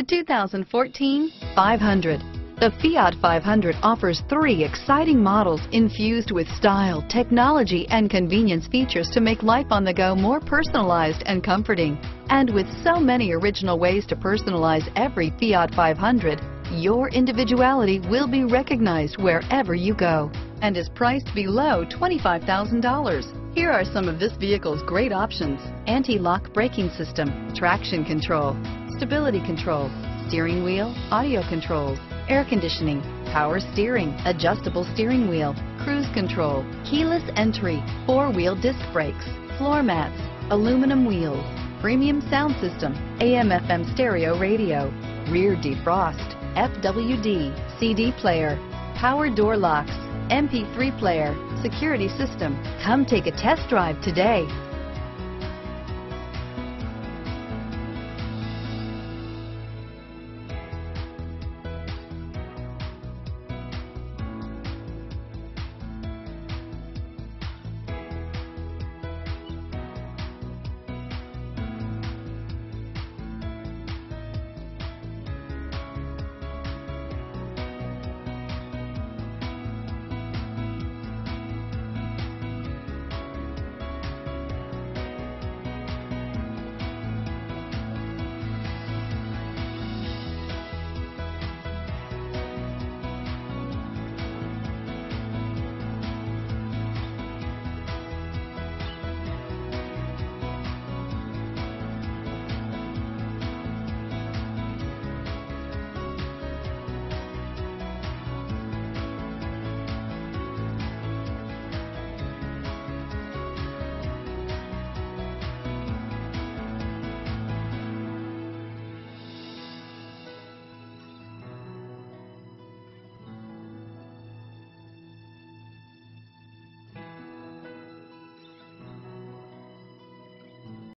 The 2014 500. The Fiat 500 offers three exciting models infused with style, technology, and convenience features to make life on the go more personalized and comforting. And with so many original ways to personalize every Fiat 500, your individuality will be recognized wherever you go and is priced below $25,000. Here are some of this vehicle's great options. Anti-lock braking system, traction control, stability control, steering wheel, audio controls, air conditioning, power steering, adjustable steering wheel, cruise control, keyless entry, four-wheel disc brakes, floor mats, aluminum wheels, premium sound system, AM FM stereo radio, rear defrost, FWD, CD player, power door locks, MP3 player, security system. Come take a test drive today.